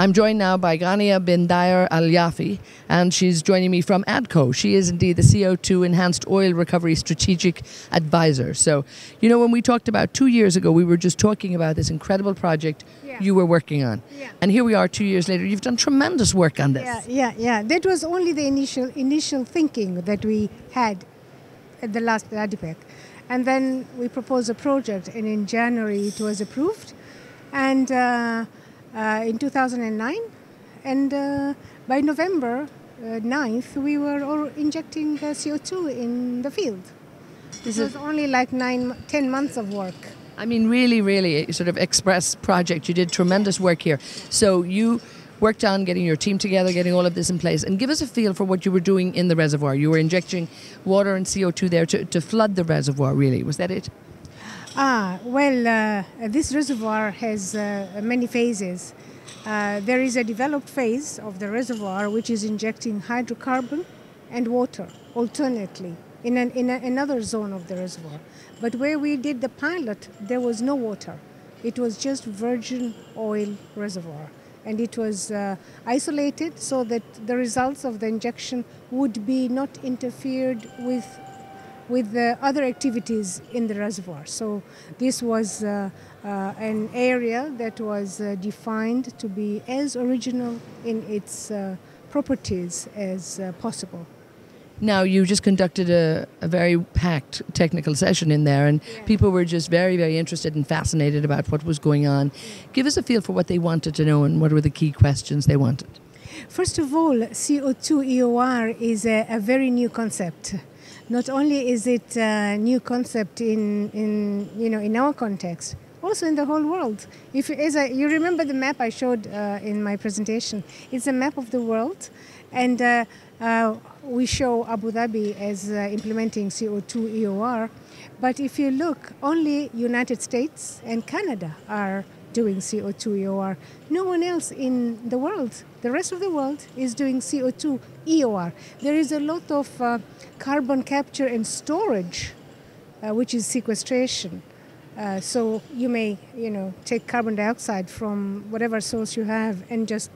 I'm joined now by Ghaniya Bin Dhaeer Alyafai, and she's joining me from ADCO. She is indeed the CO2 Enhanced Oil Recovery Strategic Advisor. So, you know, when we talked about two years ago, we were just talking about this incredible project Yeah. you were working on. Yeah. And here we are two years later. You've done tremendous work on this. Yeah, yeah, yeah. That was only the initial initial thinking that we had at the last ADIPEC. And then we proposed a project, and in January it was approved, and uh, uh, in 2009, and uh, by November uh, 9th, we were all injecting uh, CO2 in the field. This is only like nine, 10 months of work. I mean, really, really sort of express project. You did tremendous work here. So you worked on getting your team together, getting all of this in place, and give us a feel for what you were doing in the reservoir. You were injecting water and CO2 there to, to flood the reservoir, really. Was that it? Ah, well, uh, this reservoir has uh, many phases. Uh, there is a developed phase of the reservoir which is injecting hydrocarbon and water alternately in, an, in a, another zone of the reservoir. But where we did the pilot, there was no water. It was just virgin oil reservoir. And it was uh, isolated so that the results of the injection would be not interfered with with the other activities in the reservoir. So this was uh, uh, an area that was uh, defined to be as original in its uh, properties as uh, possible. Now, you just conducted a, a very packed technical session in there, and people were just very, very interested and fascinated about what was going on. Give us a feel for what they wanted to know and what were the key questions they wanted. First of all, CO2 EOR is a, a very new concept. Not only is it a new concept in, in, you know, in our context, also in the whole world. If as I, you remember the map I showed uh, in my presentation, it's a map of the world, and uh, uh, we show Abu Dhabi as uh, implementing CO2 EOR. But if you look, only United States and Canada are doing CO2 EOR. No one else in the world, the rest of the world, is doing CO2 EOR. There is a lot of uh, carbon capture and storage, uh, which is sequestration. Uh, so you may, you know, take carbon dioxide from whatever source you have and just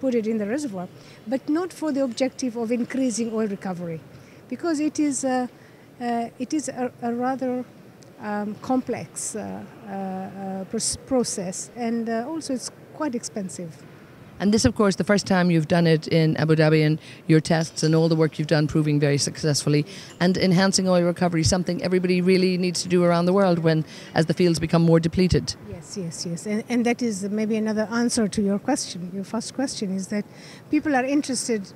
put it in the reservoir, but not for the objective of increasing oil recovery, because it is a, uh, it is a, a rather um, complex uh, uh, uh, process, and uh, also it's quite expensive. And this, of course, the first time you've done it in Abu Dhabi and your tests and all the work you've done proving very successfully and enhancing oil recovery, something everybody really needs to do around the world when as the fields become more depleted. Yes, yes, yes. And, and that is maybe another answer to your question. Your first question is that people are interested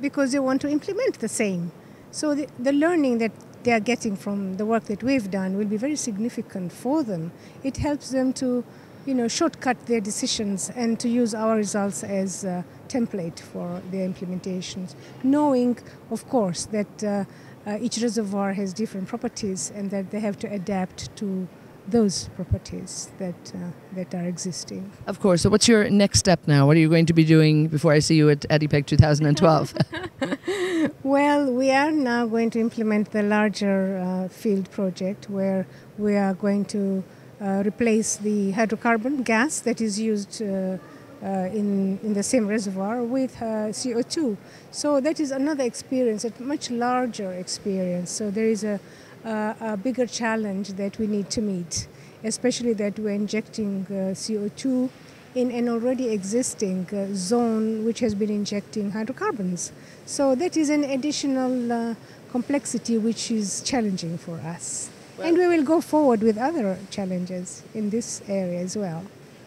because they want to implement the same. So the, the learning that they are getting from the work that we've done will be very significant for them. It helps them to, you know, shortcut their decisions and to use our results as a template for their implementations, knowing, of course, that uh, uh, each reservoir has different properties and that they have to adapt to those properties that uh, that are existing. Of course. So, what's your next step now? What are you going to be doing before I see you at ADIPEC 2012? Well, we are now going to implement the larger uh, field project where we are going to uh, replace the hydrocarbon gas that is used uh, uh, in, in the same reservoir with uh, CO2. So that is another experience, a much larger experience. So there is a, a, a bigger challenge that we need to meet, especially that we're injecting uh, CO2 in an already existing uh, zone which has been injecting hydrocarbons. So that is an additional uh, complexity which is challenging for us. and we will go forward with other challenges in this area as well.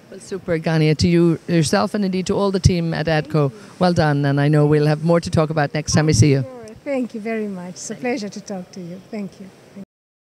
well, super, Ghaniya, to you yourself and indeed to all the team at ADCO. Well done. And I know we'll have more to talk about next time we see you. Thank you very much. It's a pleasure to talk to you. Thank you.